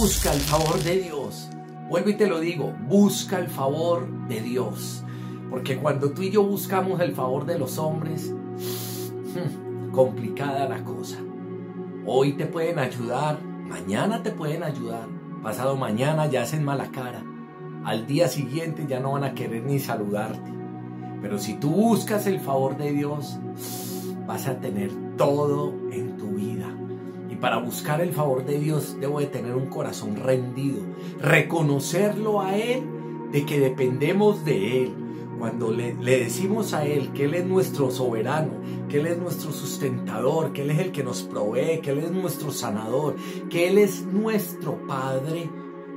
busca el favor de Dios. Vuelvo y te lo digo, busca el favor de Dios. Porque cuando tú y yo buscamos el favor de los hombres, complicada la cosa. Hoy te pueden ayudar, mañana te pueden ayudar, pasado mañana ya hacen mala cara, al día siguiente ya no van a querer ni saludarte. Pero si tú buscas el favor de Dios, vas a tener todo en para buscar el favor de Dios debo de tener un corazón rendido, reconocerlo a Él, de que dependemos de Él, cuando le, decimos a Él que Él es nuestro soberano, que Él es nuestro sustentador, que Él es el que nos provee, que Él es nuestro sanador, que Él es nuestro Padre,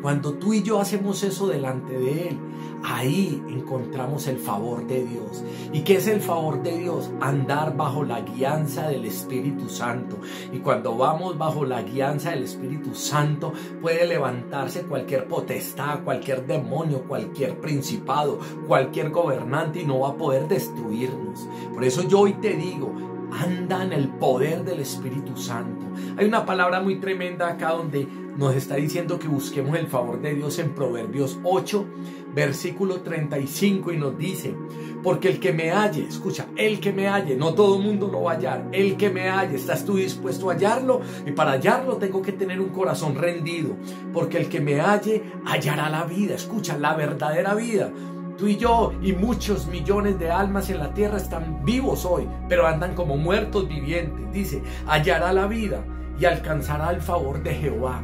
cuando tú y yo hacemos eso delante de Él, ahí encontramos el favor de Dios. ¿Y qué es el favor de Dios? Andar bajo la guianza del Espíritu Santo. Y cuando vamos bajo la guianza del Espíritu Santo, puede levantarse cualquier potestad, cualquier demonio, cualquier principado, cualquier gobernante y no va a poder destruirnos. Por eso yo hoy te digo, anda en el poder del Espíritu Santo. Hay una palabra muy tremenda acá donde nos está diciendo que busquemos el favor de Dios en Proverbios 8, versículo 35 y nos dice, porque el que me halle, escucha, el que me halle, no todo el mundo lo va a hallar, el que me halle, ¿estás tú dispuesto a hallarlo? Y para hallarlo tengo que tener un corazón rendido, porque el que me halle hallará la vida, escucha, la verdadera vida. Tú y yo y muchos millones de almas en la tierra están vivos hoy, pero andan como muertos vivientes. Dice, hallará la vida y alcanzará el favor de Jehová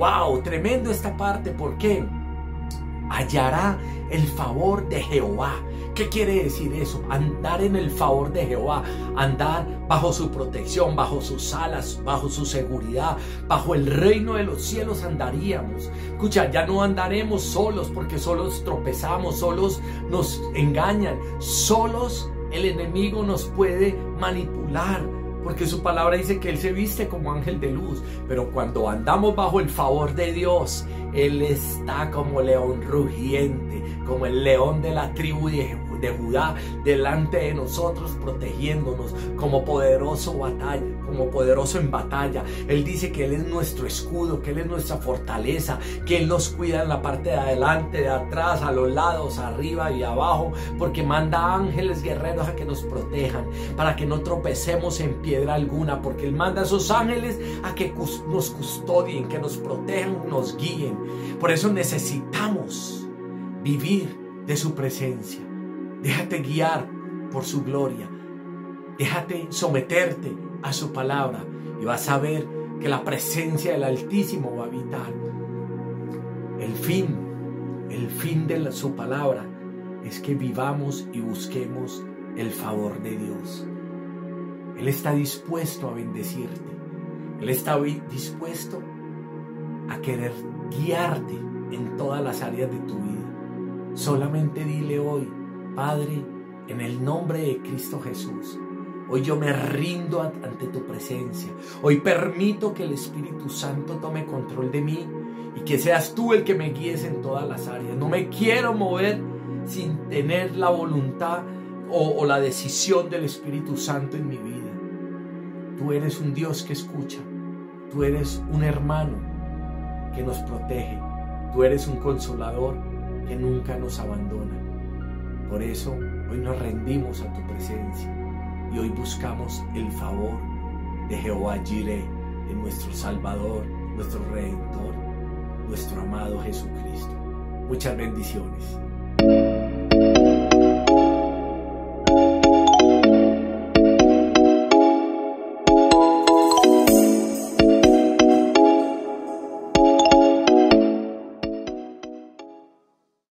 ¡Wow! Tremendo esta parte. ¿Por qué? Hallará el favor de Jehová. ¿Qué quiere decir eso? Andar en el favor de Jehová, andar bajo su protección, bajo sus alas, bajo su seguridad, bajo el reino de los cielos andaríamos. Escucha, ya no andaremos solos porque solos tropezamos, solos nos engañan, solos el enemigo nos puede manipular porque su palabra dice que Él se viste como ángel de luz, pero cuando andamos bajo el favor de Dios, Él está como león rugiente, como el león de la tribu de de Judá delante de nosotros, protegiéndonos como poderoso batalla, como poderoso en batalla. Él dice que Él es nuestro escudo, que Él es nuestra fortaleza, que Él nos cuida en la parte de adelante, de atrás, a los lados, arriba y abajo, porque manda ángeles guerreros a que nos protejan, para que no tropecemos en piedra alguna, porque Él manda a esos ángeles a que nos custodien, que nos protejan, nos guíen. Por eso necesitamos vivir de su presencia. Déjate guiar por su gloria. Déjate someterte a su palabra y vas a ver que la presencia del Altísimo va a habitar. El fin, el fin de su palabra es que vivamos y busquemos el favor de Dios. Él está dispuesto a bendecirte. Él está dispuesto a querer guiarte en todas las áreas de tu vida. Solamente dile hoy, Padre, en el nombre de Cristo Jesús, hoy yo me rindo ante tu presencia. Hoy permito que el Espíritu Santo tome control de mí y que seas tú el que me guíes en todas las áreas. No me quiero mover sin tener la voluntad o, la decisión del Espíritu Santo en mi vida. Tú eres un Dios que escucha. Tú eres un hermano que nos protege. Tú eres un consolador que nunca nos abandona. Por eso hoy nos rendimos a tu presencia y hoy buscamos el favor de Jehová Jireh, de nuestro Salvador, nuestro Redentor, nuestro amado Jesucristo. Muchas bendiciones.